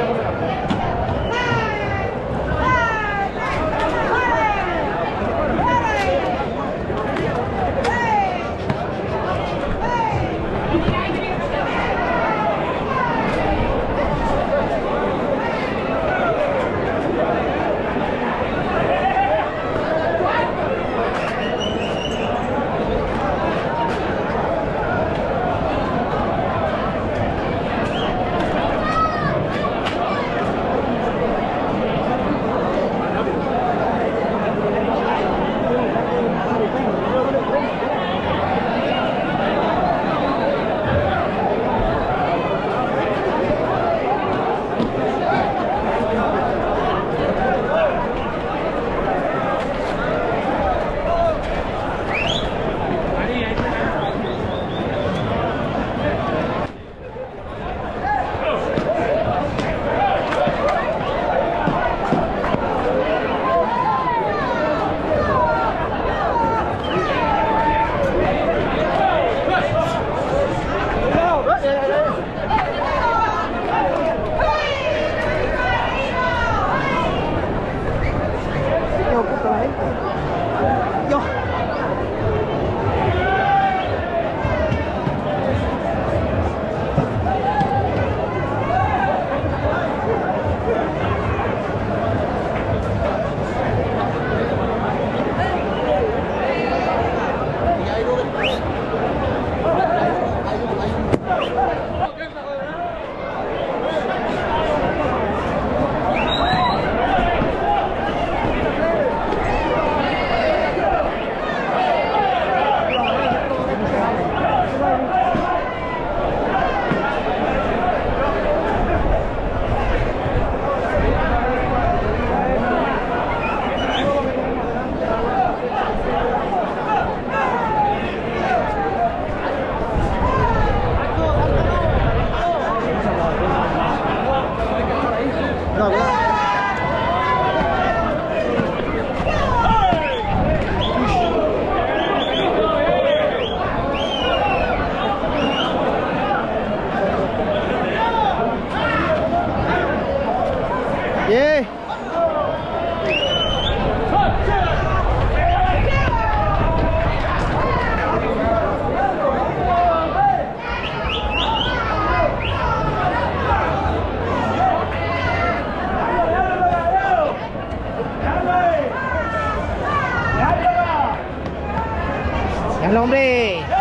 Yeah. Hombre!